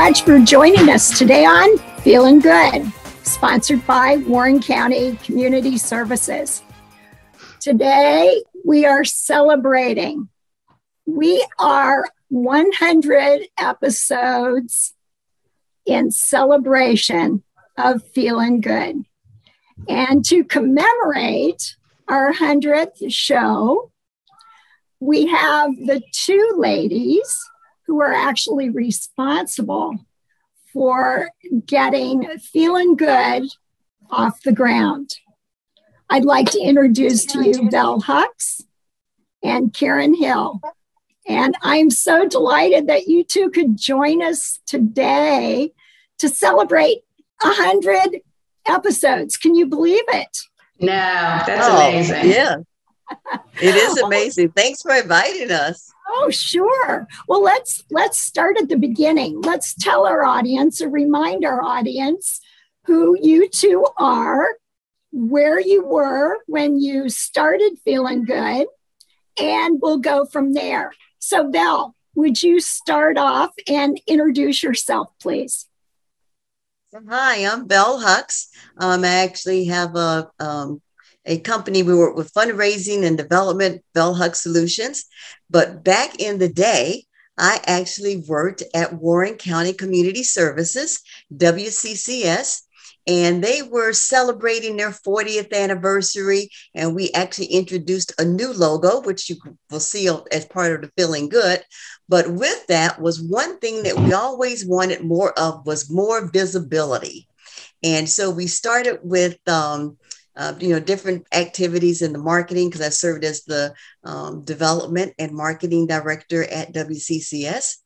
much for joining us today on Feeling Good, sponsored by Warren County Community Services. Today, we are celebrating. We are 100 episodes in celebration of Feeling Good. And to commemorate our 100th show, we have the two ladies who are actually responsible for getting feeling good off the ground. I'd like to introduce to you Vel Hux and Karen Hill. And I'm so delighted that you two could join us today to celebrate 100 episodes. Can you believe it? No, that's oh, amazing. Yeah. It is amazing. Thanks for inviting us. Oh, sure. Well, let's let's start at the beginning. Let's tell our audience or remind our audience who you two are, where you were when you started feeling good, and we'll go from there. So, Vel, would you start off and introduce yourself, please? Hi, I'm Vel Hux. Um, I actually have a um, a company. We work with fundraising and development, Vel Hux Solutions. But back in the day, I actually worked at Warren County Community Services, WCCS, and they were celebrating their 40th anniversary. And we actually introduced a new logo, which you will see as part of the Feeling Good. But with that was one thing that we always wanted more of was more visibility. And so we started with um, uh, you know, different activities in the marketing because I served as the um, development and marketing director at WCCS.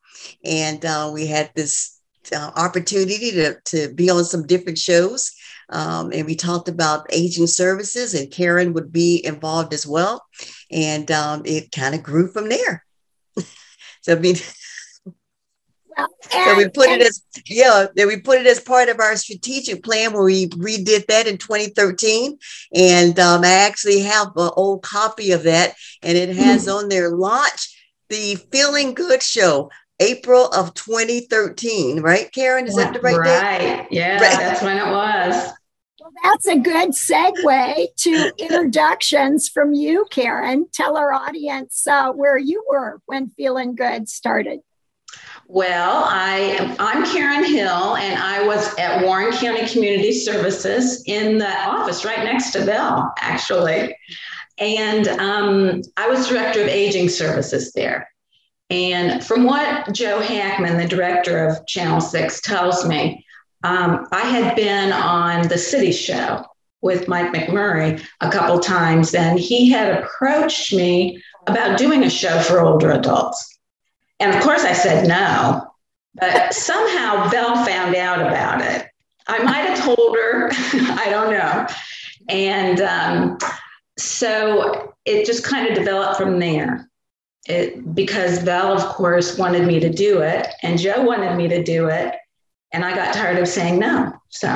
And uh, we had this uh, opportunity to, to be on some different shows. Um, and we talked about aging services, and Karen would be involved as well. And um, it kind of grew from there. so, I mean, so we put it as yeah, then we put it as part of our strategic plan where we redid that in 2013. And um, I actually have an old copy of that, and it has mm-hmm. on there launch the Feeling Good show. April of 2013, right, Karen? Is that the right, right. date? Yeah, right. that's when it was. Well, that's a good segue to introductions from you, Karen. Tell our audience uh, where you were when Feeling Good started. Well, I I'm Karen Hill, and I was at Warren County Community Services in the office right next to Vel, actually. And um, I was director of aging services there. And from what Joe Hackman, the director of Channel 6, tells me, um, I had been on the City Show with Mike McMurray a couple times, and he had approached me about doing a show for older adults. And of course, I said no. But somehow Vel found out about it. I might have told her, I don't know. And um, so it just kind of developed from there. It, because Vel, of course, wanted me to do it, and Joe wanted me to do it, and I got tired of saying no. So,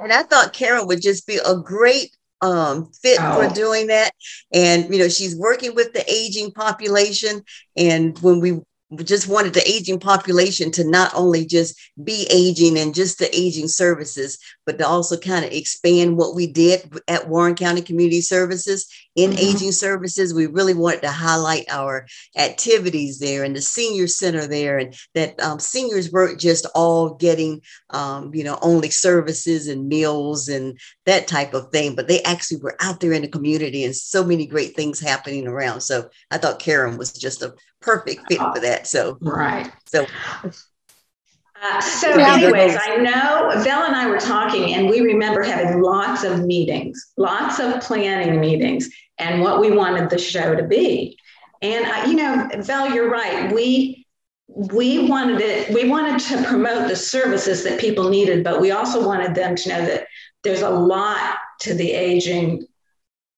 and I thought Karen would just be a great um, fit oh. for doing that. And, you know, she's working with the aging population. And when we just wanted the aging population to not only just be aging and just the aging services, but to also kind of expand what we did at Warren County Community Services in mm-hmm. aging services. We really wanted to highlight our activities there and the senior center there, and that um, seniors weren't just all getting, um, you know, only services and meals and that type of thing, but they actually were out there in the community and so many great things happening around. So I thought Karen was just a perfect fit for that. So, right. So, uh, so, anyways, I know Vel and I were talking, and we remember having lots of meetings, lots of planning meetings, and what we wanted the show to be. And uh, you know, Vel, you're right. We we wanted it. We wanted to promote the services that people needed, but we also wanted them to know that there's a lot to the aging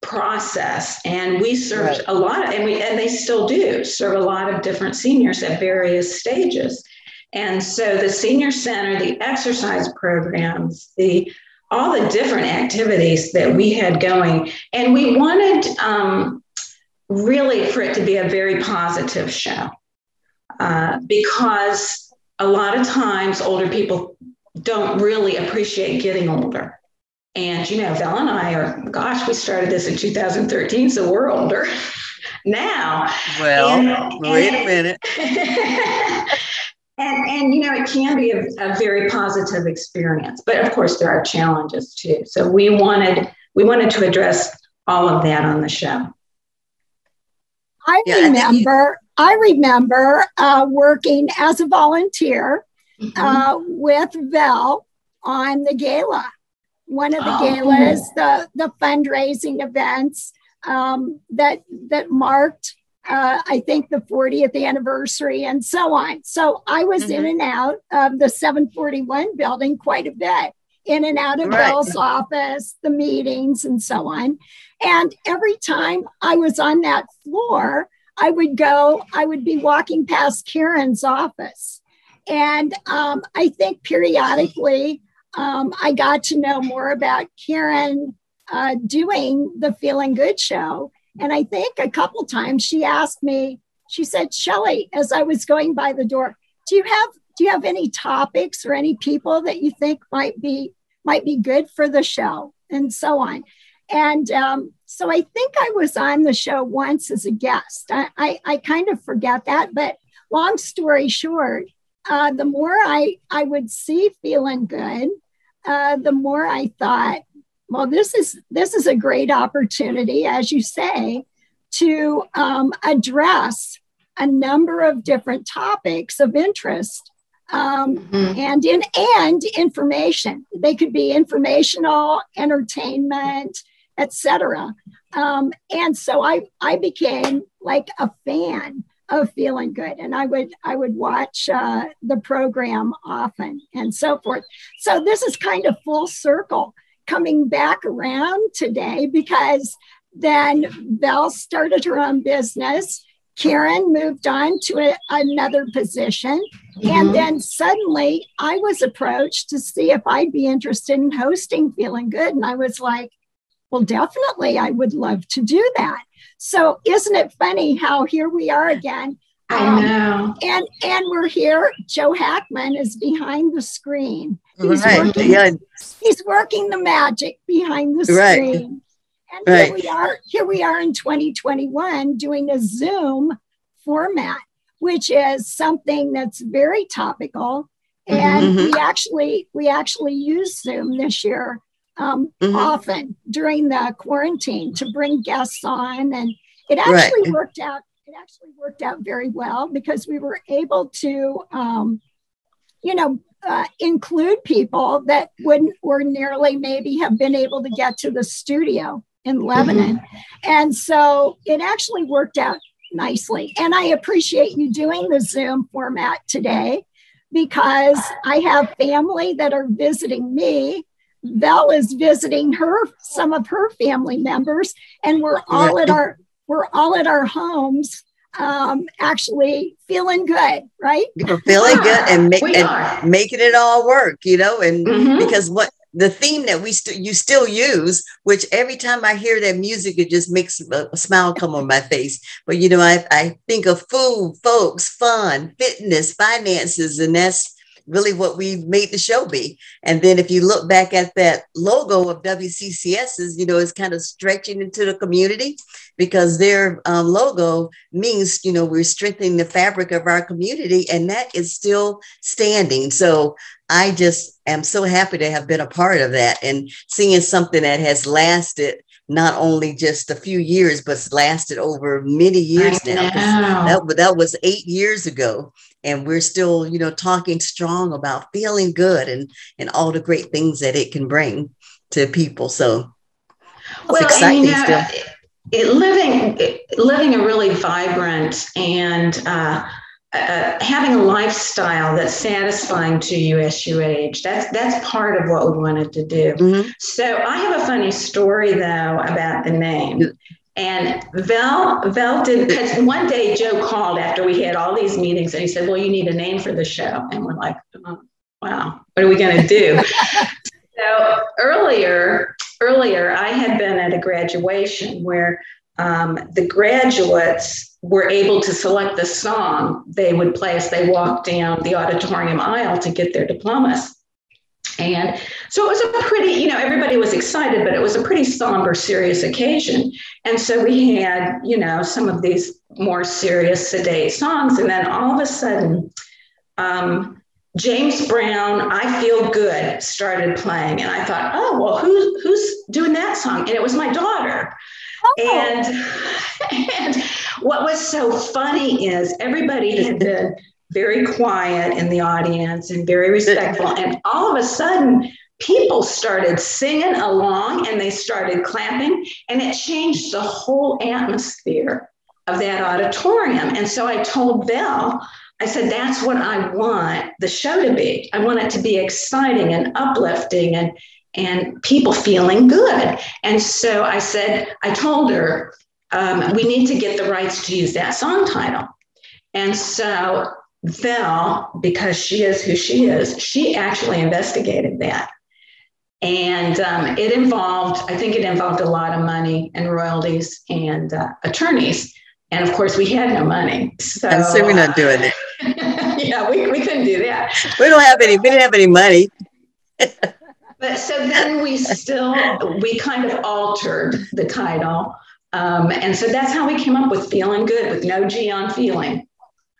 process and we served right. a lot of, and we and they still do serve a lot of different seniors at various stages and so the senior center the exercise programs the all the different activities that we had going and we wanted um, really for it to be a very positive show uh, because a lot of times older people don't really appreciate getting older. And, you know, Vel and I are, gosh, we started this in 2013, so we're older now. Well, and, wait and, a minute. and, and, you know, it can be a, a very positive experience, but of course there are challenges too. So we wanted, we wanted to address all of that on the show. I yeah, remember, I, I remember uh, working as a volunteer mm-hmm. uh, with Vel on the gala, one of the oh. galas, the the fundraising events um, that that marked, uh, I think, the 40th anniversary and so on. So I was mm-hmm. in and out of the 741 building quite a bit in and out of right. Vel's office, the meetings, and so on. And every time I was on that floor, I would go, I would be walking past Karen's office. And um, I think periodically um, I got to know more about Karen uh, doing the Feeling Good show. And I think a couple times she asked me, she said, Shelly, as I was going by the door, do you have do you have any topics or any people that you think might be might be good for the show? And so on. And um, so i think i was on the show once as a guest. I, I, I kind of forget that but long story short uh, the more I, I would see feeling good uh, the more i thought well this is this is a great opportunity as you say to um, address a number of different topics of interest um, mm-hmm. and in and information. They could be informational, entertainment, etc. Um, and so I I became like a fan of feeling good, and I would I would watch uh, the program often and so forth. So this is kind of full circle coming back around today because then Val started her own business Karen moved on to a, another position. Mm-hmm. And then suddenly I was approached to see if I'd be interested in hosting Feeling Good. And I was like, well, definitely, I would love to do that. So isn't it funny how here we are again? I um, know. And and we're here. Joe Hackman is behind the screen. He's right. working, yeah. he's working the magic behind the right. screen. And right. here we are, here we are in 2021 doing a Zoom format, which is something that's very topical. And mm-hmm. we actually we actually use Zoom this year um, mm-hmm. often during the quarantine to bring guests on, and it actually right. worked out. It actually worked out very well because we were able to, um, you know, uh, include people that wouldn't ordinarily maybe have been able to get to the studio in Lebanon. Mm-hmm. And so it actually worked out nicely. And I appreciate you doing the Zoom format today because I have family that are visiting me. Val is visiting her, some of her family members, and we're all at our we're all at our homes um, actually feeling good, right? We're feeling good and, make, and making it all work, you know, and mm-hmm. because what the theme that we still you still use, which every time I hear that music, it just makes a, a smile come on my face. But you know, I, I think of food, folks, fun, fitness, finances, and that's really what we made the show be. And then if you look back at that logo of WCCS's, you know, it's kind of stretching into the community because their um, logo means, you know, we're strengthening the fabric of our community and that is still standing. So I just am so happy to have been a part of that and seeing something that has lasted not only just a few years, but lasted over many years I now. That, that was eight years ago. And we're still, you know, talking strong about feeling good and, and all the great things that it can bring to people. So it's well, exciting you know, still. It, living, living a really vibrant and uh, uh, having a lifestyle that's satisfying to you as you age. That's that's part of what we wanted to do. Mm-hmm. So I have a funny story though about the name. And Val, Val did because one day Joe called after we had all these meetings and he said, Well, you need a name for the show. And we're like, oh, wow, what are we gonna do? so earlier, earlier I had been at a graduation where um, the graduates were able to select the song they would play as they walked down the auditorium aisle to get their diplomas. And so it was a pretty, you know, everybody was excited, but it was a pretty somber, serious occasion. And so we had, you know, some of these more serious, sedate songs. And then all of a sudden, um, James Brown, I Feel Good started playing. And I thought, oh, well, who's, who's doing that song? And it was my daughter. Oh. And, and what was so funny is everybody had been very quiet in the audience and very respectful. And all of a sudden, people started singing along and they started clapping, and it changed the whole atmosphere of that auditorium. And so I told Vel, I said, that's what I want the show to be. I want it to be exciting and uplifting and and people feeling good. And so I said, I told her, um, we need to get the rights to use that song title. And so Vel, because she is who she is, she actually investigated that. And um, it involved, I think it involved a lot of money and royalties and uh, attorneys. And of course, we had no money. So, and so we're not doing it. yeah, we, we couldn't do that. We don't have any, we didn't have any money. but so then we still, we kind of altered the title. Um, and so that's how we came up with Feeling Good with no G on feeling.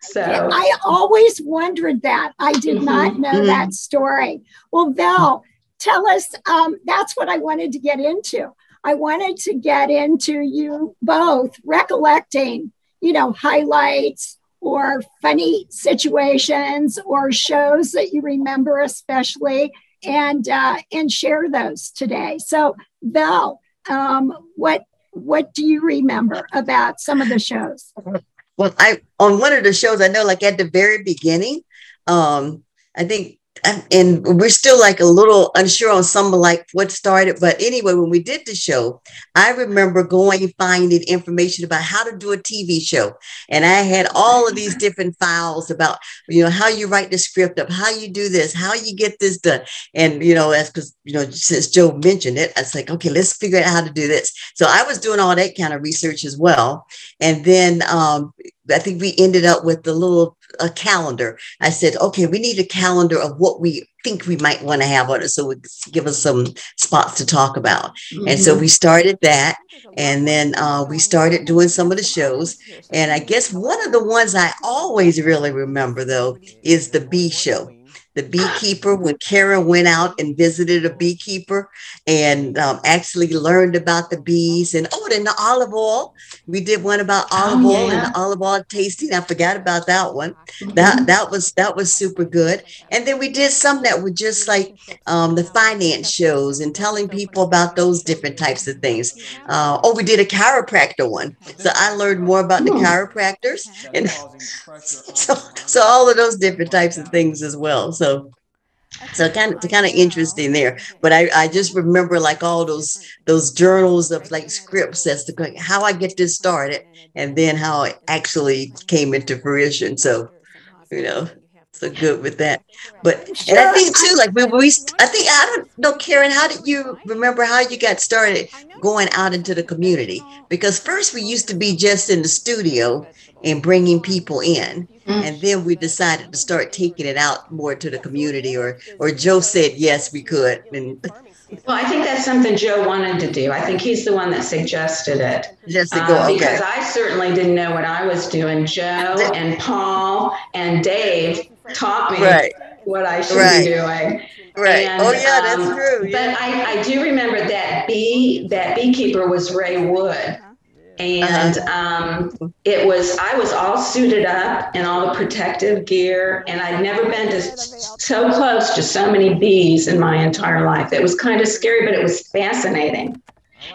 So I always wondered that. I did mm-hmm. not know mm-hmm. that story. Well, Vel, tell us. Um, that's what I wanted to get into. I wanted to get into you both recollecting, you know, highlights or funny situations or shows that you remember especially, and uh, and share those today. So, Vel, um, what what do you remember about some of the shows? well, I on one of the shows, I know, like at the very beginning, um, I think and we're still like a little unsure on some like what started but anyway when we did the show i remember going and finding information about how to do a tv show and i had all of these different files about you know how you write the script up how you do this how you get this done and you know that's because you know since joe mentioned it i was like okay let's figure out how to do this. So i was doing all that kind of research as well and then um, I think we ended up with the little a calendar. I said, okay, we need a calendar of what we think we might want to have on it, so give us some spots to talk about. Mm-hmm. And so mm-hmm. we started that, and then uh, we started doing some of the shows. And I guess one of the ones I always really remember though is the bee show the beekeeper when Karen went out and visited a beekeeper and um, actually learned about the bees and oh, and the olive oil. We did one about oh, olive oh, oil yeah. and olive oil tasting. I forgot about that one. Mm-hmm. That that was that was super good. And then we did some that were just like um, the finance shows and telling people about those different types of things. Uh, oh, we did a chiropractor one, so I learned more about the chiropractors and so so all of those different types of things as well. So so so kind of kind of interesting there. But I, I just remember like all those those journals of like scripts as to how i get this started and then how it actually came into fruition. So you know so good with that. But and i think too like when we i think i don't know karen how did you remember how you got started going out into the community? Because first we used to be just in the studio and bringing people in Mm. And then we decided to start taking it out more to the community, or or Joe said yes, we could. And well, I think that's something Joe wanted to do. I think he's the one that suggested it. Just to go, uh, okay. Because I certainly didn't know what I was doing. Joe and Paul and Dave taught me right. what I should right. be doing. Right. And, oh yeah, that's um, true. Yeah. But I, I do remember that bee that beekeeper was Ray Wood and uh-huh. um, it was i was all suited up in all the protective gear and i'd never been to so close to so many bees in my entire life it was kind of scary but it was fascinating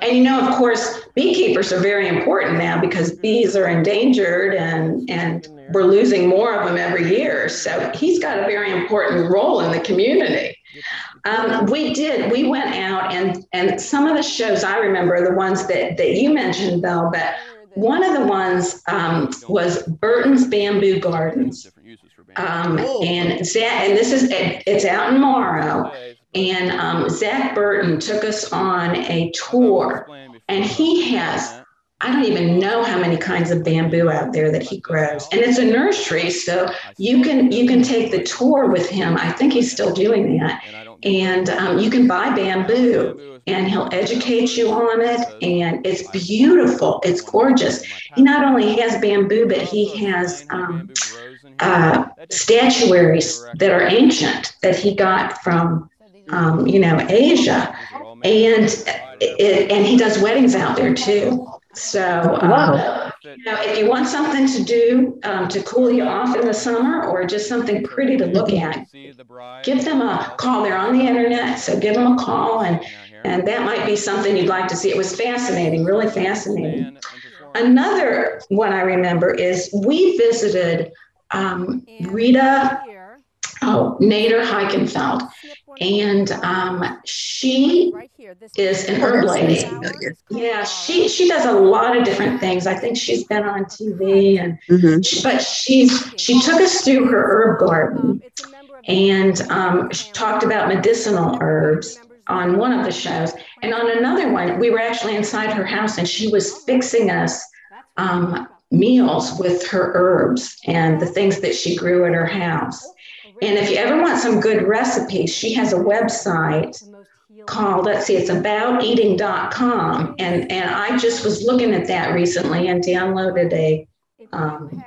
and you know of course beekeepers are very important now because bees are endangered and and we're losing more of them every year so he's got a very important role in the community um, we did. We went out and and some of the shows I remember the ones that that you mentioned, Vel, but one of the ones um, was Burton's Bamboo Gardens. Um, and Zach, and this is it's out in Morrow, and um, Zach Burton took us on a tour, and he has I don't even know how many kinds of bamboo out there that he grows. And it's a nursery, so you can you can take the tour with him. I think he's still doing that. And um, you can buy bamboo and he'll educate you on it. And it's beautiful. It's gorgeous. He not only has bamboo, but he has um, uh, statuaries that are ancient that he got from, um, you know, Asia. And, it, and he does weddings out there too. So, uh, wow. you know, if you want something to do um, to cool you off in the summer or just something pretty to look at, give them a call. They're on the internet, so give them a call, and and that might be something you'd like to see. It was fascinating, really fascinating. Another one I remember is we visited um, Rita oh, Nader Heikenfeld. And um, she is an herb lady. Yeah, she she does a lot of different things. I think she's been on TV, and mm-hmm. she, but she's she took us through her herb garden, and um, she talked about medicinal herbs on one of the shows, and on another one, we were actually inside her house, and she was fixing us um, meals with her herbs and the things that she grew at her house. And if you ever want some good recipes, she has a website called, let's see, it's abouteating.com. And, and I just was looking at that recently and downloaded a um,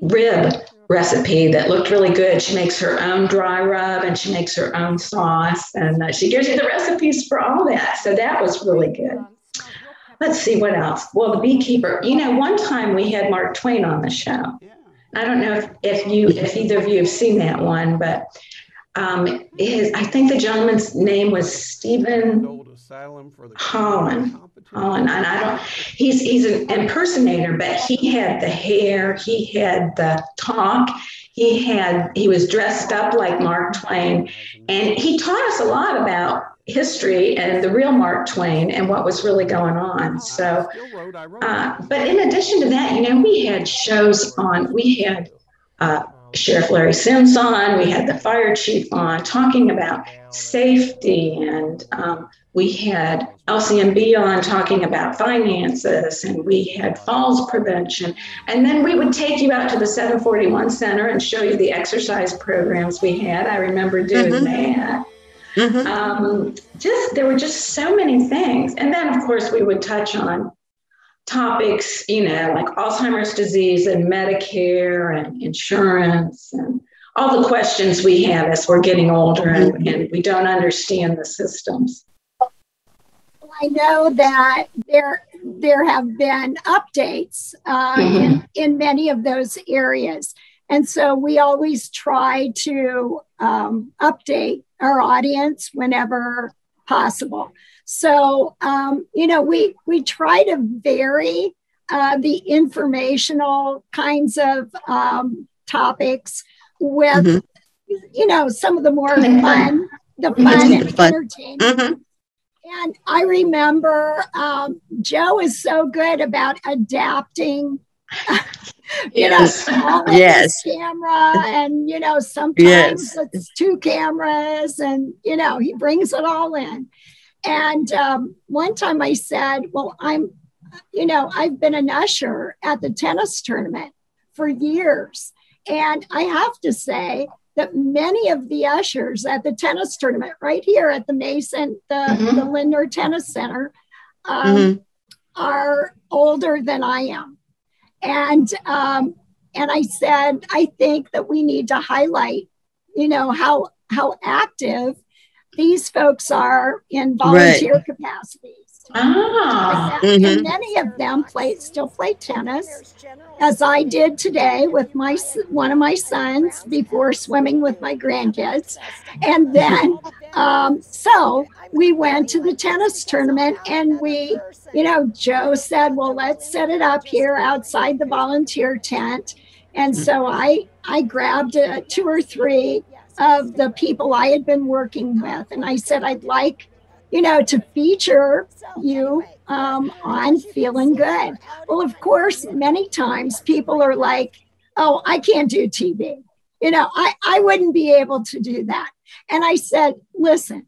rib recipe that looked really good. She makes her own dry rub and she makes her own sauce. And uh, she gives you the recipes for all that. So that was really good. Let's see what else. Well, the beekeeper, you know, one time we had Mark Twain on the show. I don't know if, if you, if either of you have seen that one, but um, his, I think the gentleman's name was Stephen Holland. Holland, and I don't. He's he's an impersonator, but he had the hair, he had the talk, he had he was dressed up like Mark Twain, and he taught us a lot about history and the real Mark Twain and what was really going on. So, uh, but in addition to that, you know, we had shows on, we had uh, Sheriff Larry Sims on, we had the fire chief on talking about safety, and um, we had LCNB on talking about finances, and we had falls prevention. And then we would take you out to the 741 Center and show you the exercise programs we had. I remember doing mm-hmm. that. Mm-hmm. Um, just there were just so many things, and then of course we would touch on topics, you know, like Alzheimer's disease and Medicare and insurance and all the questions we have as we're getting older and, mm-hmm. and we don't understand the systems. I know that there there have been updates uh, mm-hmm. in, in many of those areas. And so we always try to um, update our audience whenever possible. So, um, you know, we, we try to vary uh, the informational kinds of um, topics with, mm-hmm. you know, some of the more fun, the fun and fun. entertaining. Mm-hmm. And I remember um, Joe is so good about adapting you yes. know, yes. camera, and you know, sometimes yes. it's two cameras, and you know, he brings it all in. And um, one time I said, Well, I'm, you know, I've been an usher at the tennis tournament for years. And I have to say that many of the ushers at the tennis tournament, right here at the Mason, the, mm-hmm. the Lindner Tennis Center, um, mm-hmm. are older than I am. And um, and I said, I think that we need to highlight, you know, how how active these folks are in volunteer right. capacities. Ah. And, mm-hmm. and many of them play still play tennis, as I did today with my one of my sons before swimming with my grandkids, and then um, so we went to the tennis tournament, and we, you know, Joe said, "Well, let's set it up here outside the volunteer tent," and so I I grabbed uh, two or three of the people I had been working with, and I said, "I'd like." You know, to feature you um, on feeling good. Well, of course, many times people are like, oh, I can't do TV. You know, I, I wouldn't be able to do that. And I said, listen,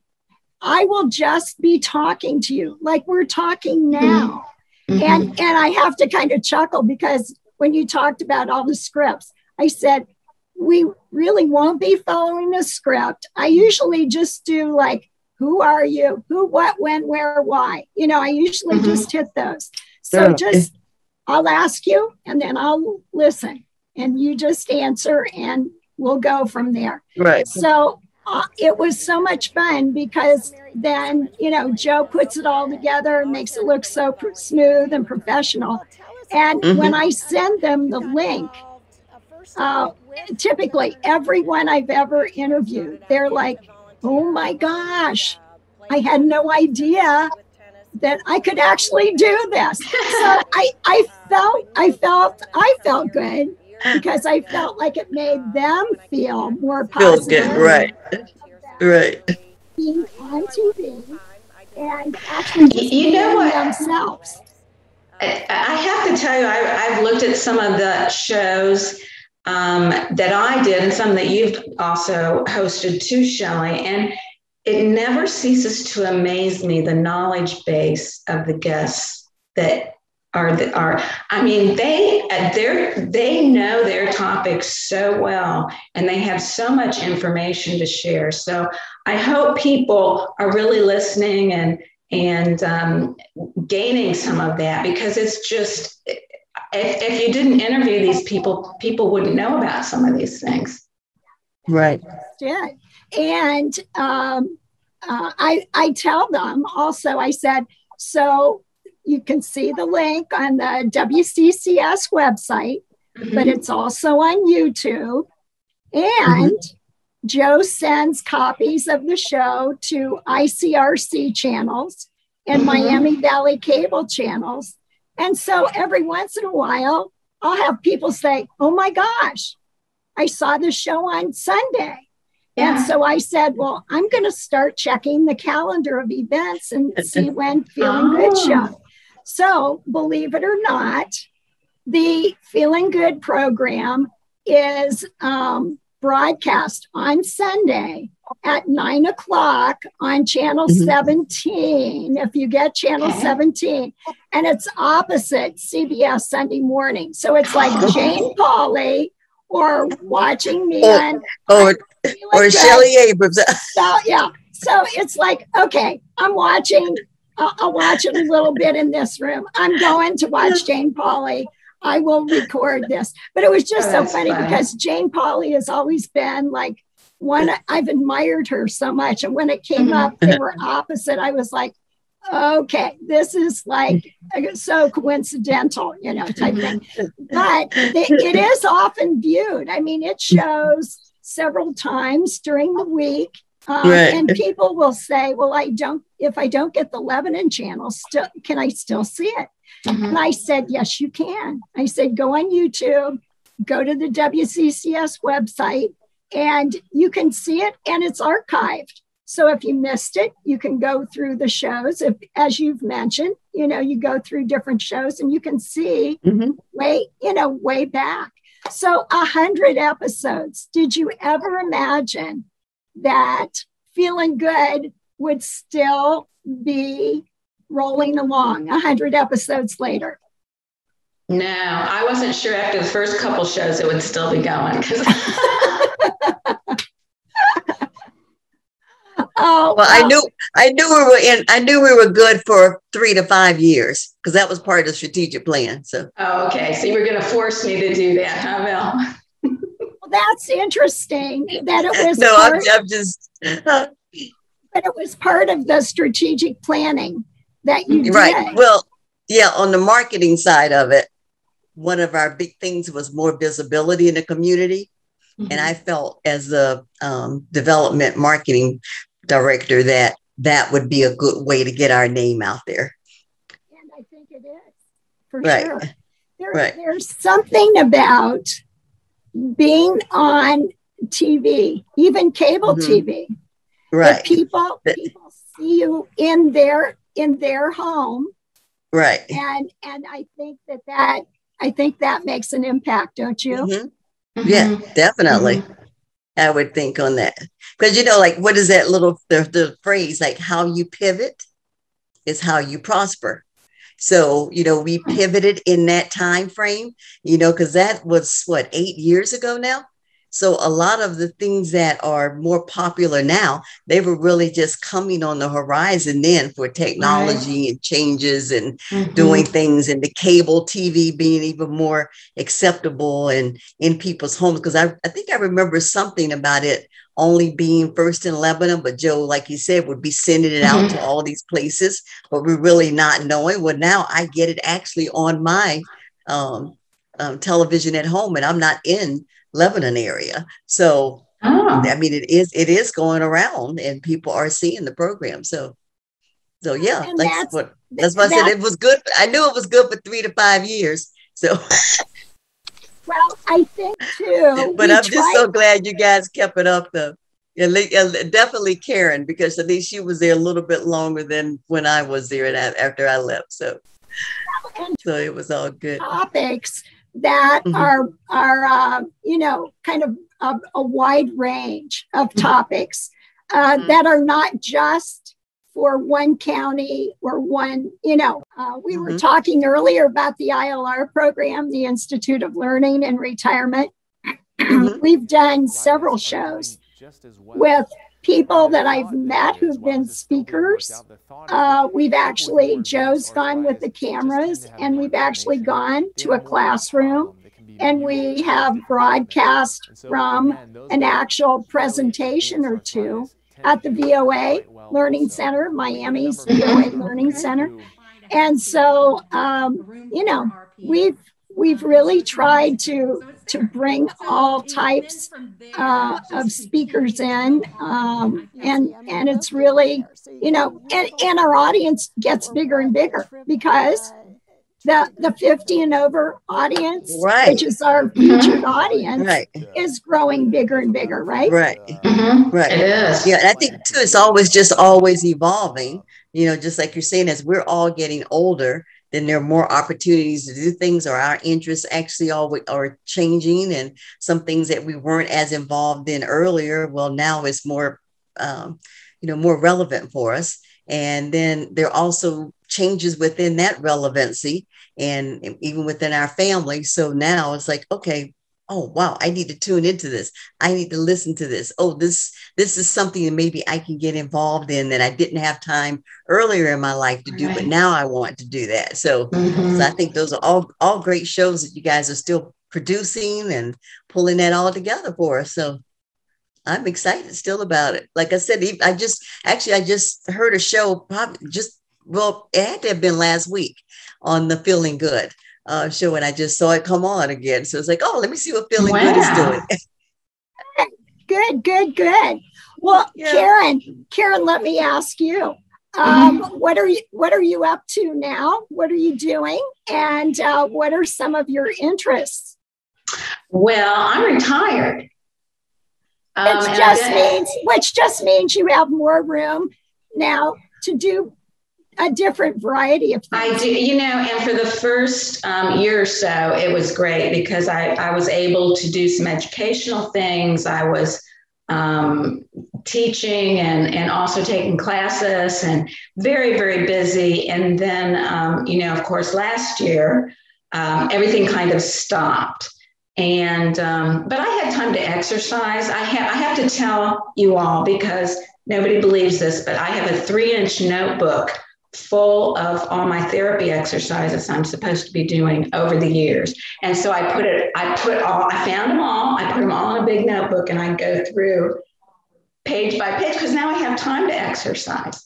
I will just be talking to you like we're talking mm-hmm. now. Mm-hmm. And and I have to kind of chuckle because when you talked about all the scripts, I said we really won't be following the script. I usually just do like who are you? Who, what, when, where, why? You know, I usually mm-hmm. just hit those. So just I'll ask you and then I'll listen and you just answer and we'll go from there. Right. So uh, it was so much fun because then, you know, Joe puts it all together and makes it look so pr- smooth and professional. And mm-hmm. when I send them the link, uh, typically everyone I've ever interviewed, they're like, oh my gosh, I had no idea that I could actually do this. So I, I felt, I felt, I felt good because I felt like it made them feel more positive. Feel good, right, right. Being on TV and actually you know what? themselves. I have to tell you, I, I've looked at some of the shows um, that I did and some that you've also hosted too, Shelley. And it never ceases to amaze me the knowledge base of the guests that are the, are I mean they they they know their topics so well and they have so much information to share. So I hope people are really listening and and um, gaining some of that because it's just if, if you didn't interview these people, people wouldn't know about some of these things. Right. Yeah. And um, uh, I, I tell them also, I said, so you can see the link on the WCCS website, mm-hmm. but it's also on YouTube. And mm-hmm. Joe sends copies of the show to ICRC channels and mm-hmm. Miami Valley cable channels. And so every once in a while, I'll have people say, Oh my gosh, I saw the show on Sunday. Yeah. And so I said, Well, I'm going to start checking the calendar of events and see when Feeling oh. Good show. So, believe it or not, the Feeling Good program is um, broadcast on Sunday at nine o'clock on channel mm-hmm. 17. If you get channel 17, and it's opposite CBS Sunday morning. So it's like Jane Pauley or watching me or, on or, or Shelley Abrams. so, yeah. So it's like, okay, I'm watching, uh, I'll watch it a little bit in this room. I'm going to watch Jane Pauley. I will record this. But it was just oh, so funny fun. because Jane Pauley has always been like one I've admired her so much. And when it came mm-hmm. up, they were opposite. I was like, okay, this is like so coincidental, you know, type thing. But it is often viewed. I mean, it shows several times during the week. Um, right. And people will say, well, I don't, if I don't get the Lebanon channel, still, can I still see it? Mm-hmm. And I said, yes, you can. I said, go on YouTube, go to the WCCS website, and you can see it and it's archived. So if you missed it, you can go through the shows. If, as you've mentioned, you know, you go through different shows and you can see mm-hmm. way, you know, way back. So a hundred episodes. Did you ever imagine that feeling good would still be rolling along a hundred episodes later? No, I wasn't sure after the first couple shows it would still be going because Oh, well, I knew I knew we were in. I knew we were good for three to five years because that was part of the strategic plan. So. Oh, okay. So you were going to force me to do that, huh, Vel? That's interesting. That it was. no, part, I'm, I'm just. but it was part of the strategic planning that you did. Right. Well, yeah. On the marketing side of it, one of our big things was more visibility in the community. Mm-hmm. And I felt as a um, development marketing director that that would be a good way to get our name out there. And I think it is for right. sure. There, right. There's something about being on TV, even cable mm-hmm. TV. Right. People people see you in their in their home. Right. And and I think that that I think that makes an impact, don't you? Mm-hmm. Mm-hmm. Yeah, definitely. Mm-hmm. I would think on that because you know, like, what is that little the, the phrase like? How you pivot is how you prosper. So, you know, we pivoted in that time frame, you know, because that was what, eight years ago now? So a lot of the things that are more popular now, they were really just coming on the horizon then for technology right. and changes and mm-hmm. doing things and the cable TV being even more acceptable and in people's homes. Because I, I think I remember something about it only being first in Lebanon, but Joe, like you said, would be sending it out mm-hmm. to all these places, but we're really not knowing. Well, now I get it actually on my um, um, television at home, and I'm not in Lebanon area. So oh. I mean, it is it is going around, and people are seeing the program. So, so yeah, that's, that's what that's why I said it was good. I knew it was good for three to five years. So. Well, I think too. but I'm just so glad you guys kept it up, though. Yeah, definitely Karen, because at least she was there a little bit longer than when I was there and after I left. So, so it was all good. Topics that mm-hmm. are are uh, you know kind of a, a wide range of mm-hmm. topics uh, mm-hmm. that are not just for one county or one you know uh, we mm-hmm. were talking earlier about the ilr program the institute of learning and retirement. Mm-hmm. we've done several shows with people that I've met who've been speakers. Uh, we've actually, Joe's gone with the cameras, and we've actually gone to a classroom and we have broadcast from an actual presentation or two at the VOA Learning Center, Miami's Learning Center. And so, um, you know, we've we've really tried to to bring all types uh, of speakers in, um, and and it's really you know, and, and our audience gets bigger and bigger because the the 50 and over audience, right. which is our featured audience, right. is growing bigger and bigger, right? Right. Mm-hmm. Right. It is. Yeah. And I think too, it's always just always evolving, you know, just like you're saying, as we're all getting older, then there are more opportunities to do things or our interests actually all are changing and some things that we weren't as involved in earlier well now it's more um, you know more relevant for us and then there are also changes within that relevancy and even within our family. So now it's like okay oh wow i need to tune into this. I need to listen to this. Oh this this is something that maybe i can get involved in that i didn't have time earlier in my life to do right. but now i want to do that. So, mm-hmm. so i think those are all all great shows that you guys are still producing and pulling that all together for us. So i'm excited still about it. Like i said i just actually i just heard a show probably just well it had to have been last week on the feeling good uh, show and I just saw it come on again. So it's like, oh, let me see what Feeling wow. Good is doing. good, good, good. Well, yeah. Karen, Karen, let me ask you. Um, mm-hmm. What are you What are you up to now? What are you doing, and uh, what are some of your interests? Well, I'm retired. Um, which just means which just means you have more room now to do a different variety of things. I do, you know, and for the first um, year or so, it was great because I, I was able to do some educational things. I was um, teaching and, and also taking classes and very, very busy. And then, um, you know, of course, last year, um, everything kind of stopped. And, um, but I had time to exercise. I, ha- I have to tell you all because nobody believes this, but I have a three inch notebook full of all my therapy exercises I'm supposed to be doing over the years. And so I put it, I put all, I found them all, I put them all in a big notebook and I go through page by page because now I have time to exercise.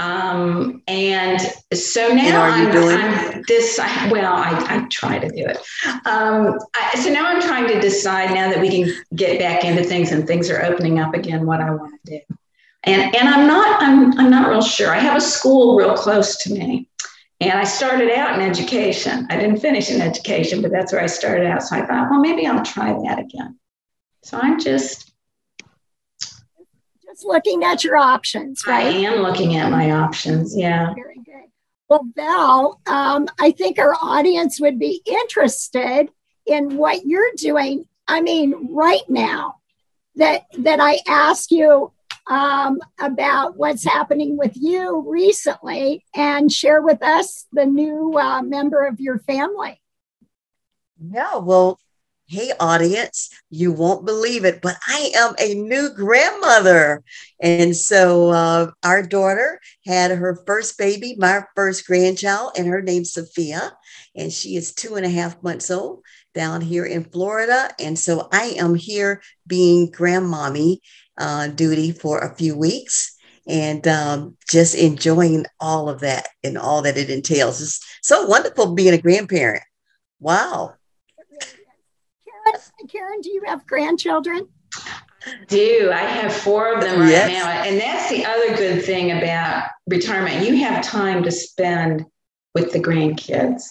Um, and so now I'm, I'm, this, I, well, I, I try to do it. Um, I, so now I'm trying to decide now that we can get back into things and things are opening up again, what I want to do. And, and I'm not I'm, I'm not real sure. I have a school real close to me. And I started out in education. I didn't finish in education, but that's where I started out. So I thought, well, maybe I'll try that again. So I'm just just looking at your options, right? I am looking at my options. Yeah. Very good. Well, Vel, um, I think our audience would be interested in what you're doing. I mean, right now, that that I ask you um, about what's happening with you recently and share with us the new uh, member of your family. Yeah, well, hey, audience, you won't believe it, but I am a new grandmother. And so uh, our daughter had her first baby, my first grandchild, and her name's Sophia. And she is two and a half months old down here in Florida. And so I am here being grandmommy uh, duty for a few weeks and um, just enjoying all of that and all that it entails. It's so wonderful being a grandparent. Wow. Karen, Karen do you have grandchildren? do. I have four of them right yes. now. And that's the other good thing about retirement. You have time to spend with the grandkids.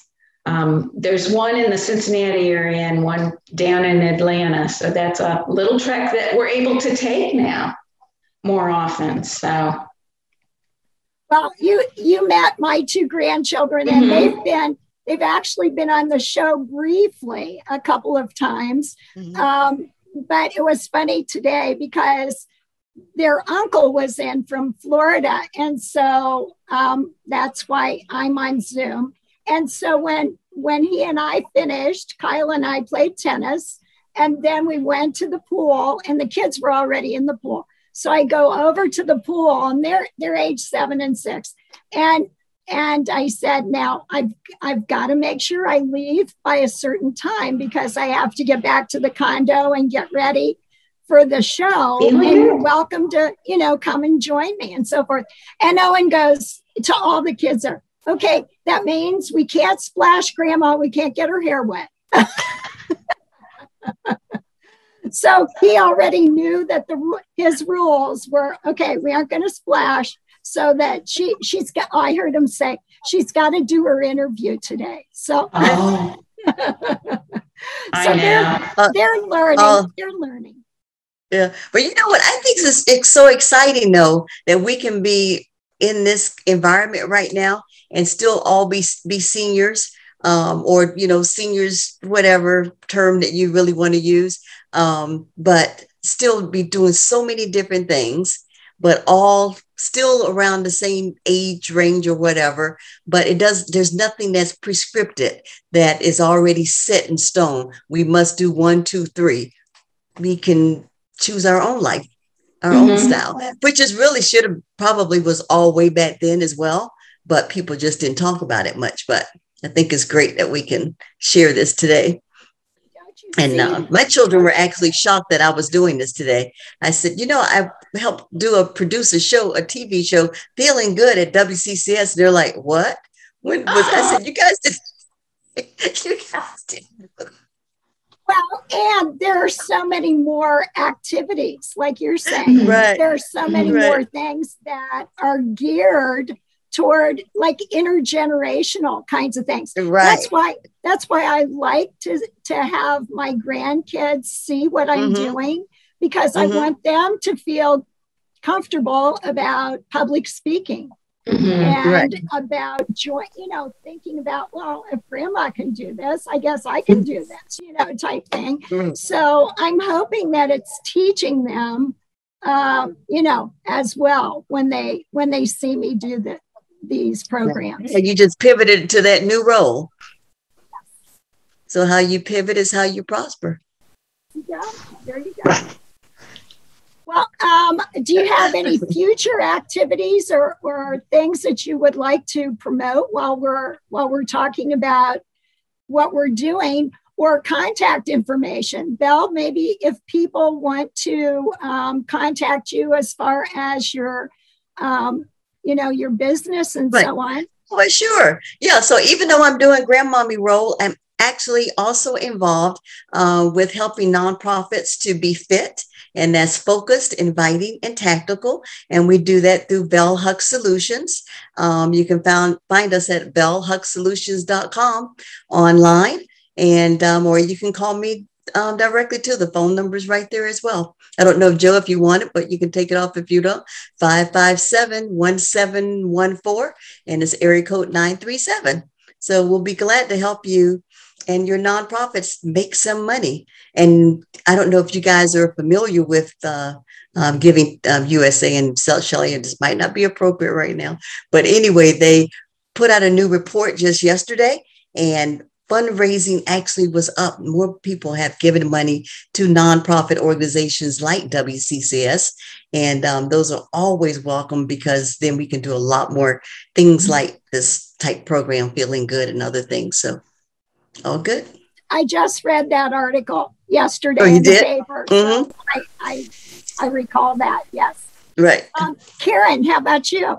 Um, there's one in the Cincinnati area and one down in Atlanta. So that's a little trek that we're able to take now more often. So well, you you met my two grandchildren and mm-hmm. they've been they've actually been on the show briefly a couple of times. Mm-hmm. Um, but it was funny today because their uncle was in from Florida. And so um, that's why I'm on Zoom. And so when when he and I finished, Kyle and I played tennis, and then we went to the pool, and the kids were already in the pool. So I go over to the pool, and they're they're age seven and six, and and I said, now I've I've got to make sure I leave by a certain time because I have to get back to the condo and get ready for the show. Mm-hmm. And you're welcome to, you know, come and join me and so forth. And Owen goes to all the kids are, okay, that means we can't splash grandma, we can't get her hair wet. so he already knew that the his rules were okay, we aren't going to splash so that she she's got I heard him say she's got to do her interview today. So oh. so they're, they're learning. Uh, they're learning. Yeah. But you know what? I think it's, it's so exciting though that we can be in this environment right now and still all be be seniors um, or you know seniors whatever term that you really want to use um, but still be doing so many different things but all still around the same age range or whatever but it does there's nothing that's prescripted that is already set in stone. We must do one two three. We can choose our own life our mm-hmm. own style, which is really should have probably was all way back then as well, but people just didn't talk about it much. But I think it's great that we can share this today. And uh, my children were actually shocked that I was doing this today. I said, you know, I helped do a producer show, a TV show, feeling good at WCCS. They're like, what? When was oh. I said, you guys did you guys did well, and there are so many more activities, like you're saying. Right. There are so many right. more things that are geared toward like intergenerational kinds of things. Right. That's why that's why I like to to have my grandkids see what I'm mm-hmm. doing because mm-hmm. I want them to feel comfortable about public speaking. Mm-hmm. and right. about joy, you know, thinking about, well, if grandma can do this, I guess I can do this, you know, type thing. Mm-hmm. So I'm hoping that it's teaching them, um, you know, as well when they when they see me do the, these programs. And you just pivoted to that new role. So how you pivot is how you prosper. Yeah, there you go. Well, um, do you have any future activities or, or things that you would like to promote while we're while we're talking about what we're doing or contact information? Vel, maybe if people want to um, contact you as far as your um, you know your business and right. so on. Well, sure. Yeah. So even though I'm doing grandmommy role, I'm actually also involved uh, with helping nonprofits to be fit and that's focused, inviting, and tactical. And we do that through Vel Hux Solutions. Um, you can found, find us at velhuxsolutions.com online, and um, or you can call me um, directly to the phone numbers right there as well. I don't know, Joe, if you want it, but you can take it off if you don't. 557 1714, and it's area code 937. So we'll be glad to help you and your nonprofits make some money. And I don't know if you guys are familiar with uh, um, Giving um, USA and Shelly, and this might not be appropriate right now. But anyway, they put out a new report just yesterday, and fundraising actually was up. More people have given money to nonprofit organizations like WCCS. And um, those are always welcome because then we can do a lot more things mm-hmm. like this type program, Feeling Good, and other things. So Oh, good. I just read that article yesterday oh, in the paper. Mm-hmm. So I, I, I recall that. Yes. Right. Um, Karen, how about you?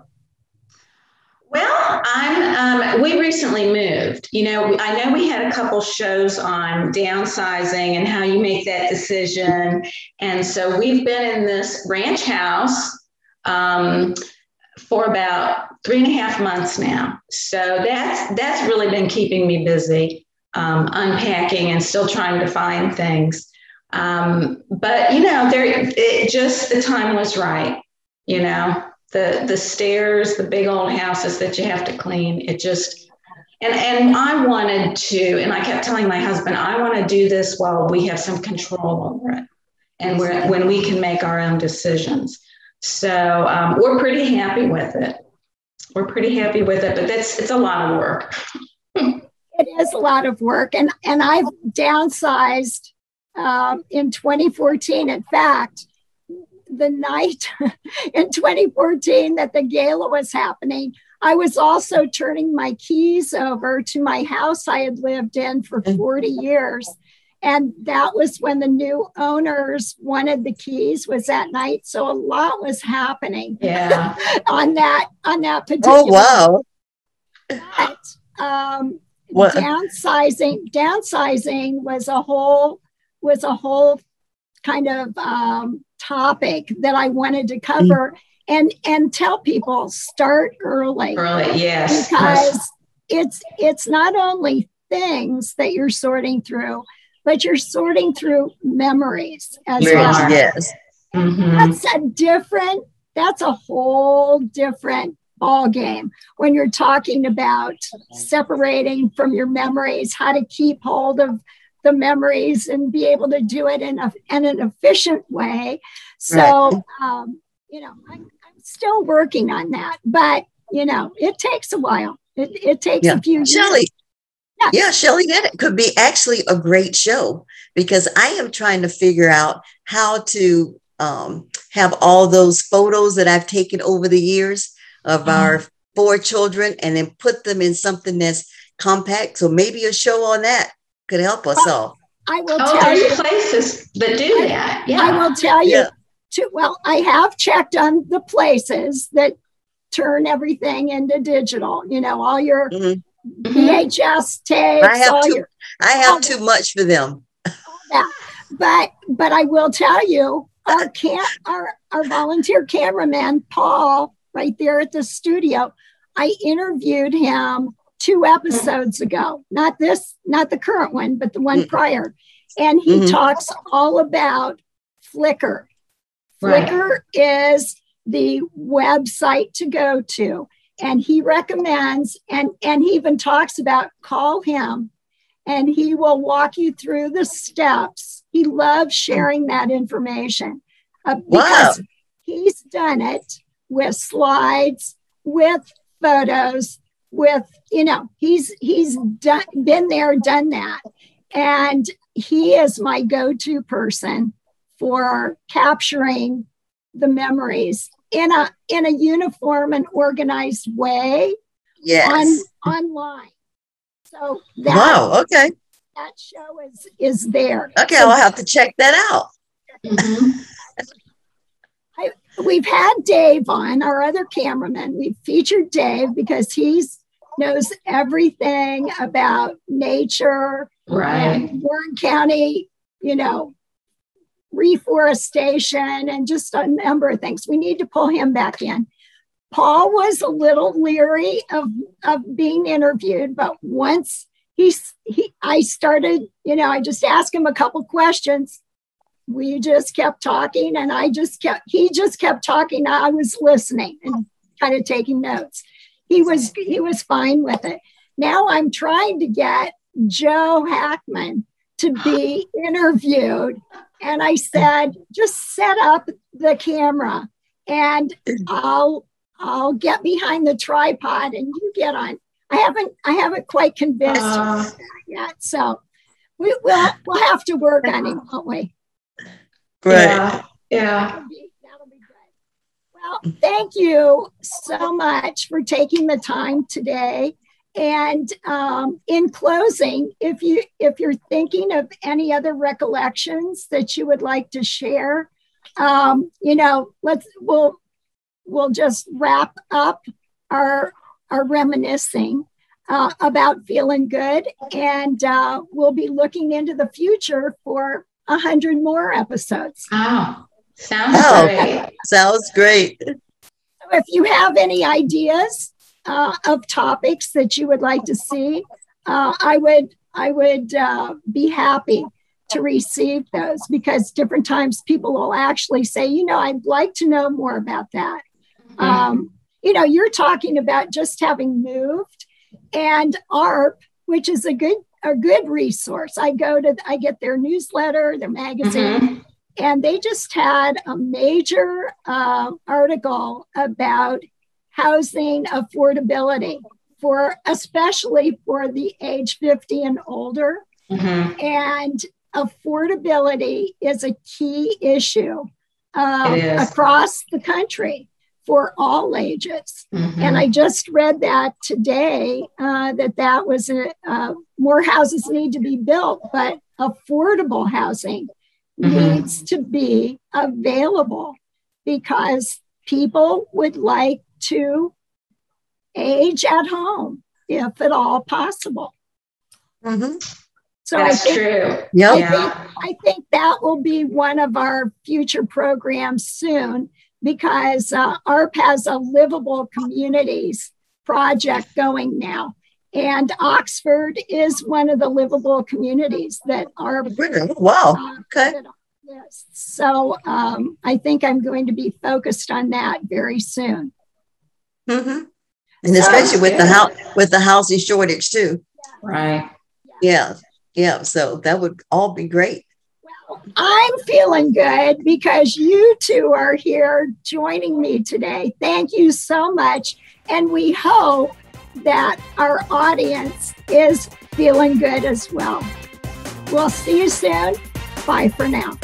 Well, I'm. Um, we recently moved. You know, I know we had a couple shows on downsizing and how you make that decision, and so we've been in this ranch house um, for about three and a half months now. So that's that's really been keeping me busy um, unpacking and still trying to find things. Um, but you know, there it just the time was right. You know, the the stairs, the big old houses that you have to clean. It just and and I wanted to, and I kept telling my husband, I want to do this while we have some control over it, and we're, when we can make our own decisions. So um, we're pretty happy with it. We're pretty happy with it, but that's it's a lot of work. It is a lot of work, and and I've downsized um, in 2014. In fact, the night in 2014 that the gala was happening, I was also turning my keys over to my house I had lived in for mm. 40 years. And that was when the new owners wanted the keys was that night. So a lot was happening yeah. on that on that particular. Oh wow. But, um, what? downsizing downsizing was a whole was a whole kind of um, topic that I wanted to cover mm-hmm. and and tell people start early. Early, yes. Because it's it's not only things that you're sorting through, but you're sorting through memories as well. Yes. Mm-hmm. That's a different, that's a whole different ball game when you're talking about separating from your memories, how to keep hold of the memories and be able to do it in, a, in an efficient way. So, right. um, you know, I'm, I'm, still working on that, but you know, it takes a while. It, it takes yeah. a few years. Shelly, yeah. yeah, Shelly, that it could be actually a great show because I am trying to figure out how to um, have all those photos that I've taken over the years of mm-hmm. our four children and then put them in something that's compact. So maybe a show on that could help us all. I will oh, tell you places that do that. Yeah. I will tell you. Yeah. To, well, I have checked on the places that turn everything into digital. You know, all your mm-hmm. VHS tapes. I have too. Your, I have too much for them. That. But but I will tell you, our can our our volunteer cameraman Paul right there at the studio. I interviewed him two episodes ago, not this, not the current one, but the one prior. And he mm-hmm. talks all about Flickr. Right. Flickr is the website to go to. And he recommends, and, and he even talks about call him and he will walk you through the steps. He loves sharing that information uh, because wow. he's done it with slides, with photos, with you know he's he's done been there, done that, and he is my go-to person for capturing the memories in a in a uniform and organized way yes. on online. So that, wow, okay. That show is is there. Okay, so, I'll have to check that out. Mm-hmm. We've had Dave on, our other cameraman. We've featured Dave because he's knows everything about nature right. Warren County, you know, reforestation and just a number of things. We need to pull him back in. Paul was a little leery of, of being interviewed, but once he's he I started, you know, I just asked him a couple questions we just kept talking and I just kept, he just kept talking. I was listening and kind of taking notes. He was, he was fine with it. Now I'm trying to get Joe Hackman to be interviewed. And I said, just set up the camera and I'll I'll get behind the tripod and you get on. I haven't I haven't quite convinced uh, yet. So we will we'll have to work on it, won't we? Great. Yeah. yeah. That'll be, that'll be good. Well, thank you so much for taking the time today. And um, in closing, if you if you're thinking of any other recollections that you would like to share, um, you know, let's we'll we'll just wrap up our our reminiscing uh, about feeling good, and uh, we'll be looking into the future for a hundred more episodes. Oh, sounds oh, great. Sounds great. So if you have any ideas uh, of topics that you would like to see, uh, I would I would uh, be happy to receive those because different times people will actually say, you know, I'd like to know more about that. Mm-hmm. Um, you know, you're talking about just having moved, and ARP, which is a good a good resource. I go to I get their newsletter, their magazine. Mm-hmm. And they just had a major uh, article about housing affordability for especially for the age 50 and older. Mm-hmm. And affordability is a key issue um, across the country for all ages. Mm-hmm. And I just read that today uh, that that was a, uh, more houses need to be built, but affordable housing mm-hmm. needs to be available because people would like to age at home if at all possible. Mm-hmm. So That's I think, true. Yep. I, think, I think that will be one of our future programs soon because uh, ARP has a livable communities project going now. And Oxford is one of the livable communities that are. Wow. Uh, okay. Yes. So um, I think I'm going to be focused on that very soon. Mm-hmm. And especially with the house with the housing shortage too. Right. Yeah. Yeah. So that would all be great. I'm feeling good because you two are here joining me today. Thank you so much. And we hope that our audience is feeling good as well. We'll see you soon. Bye for now.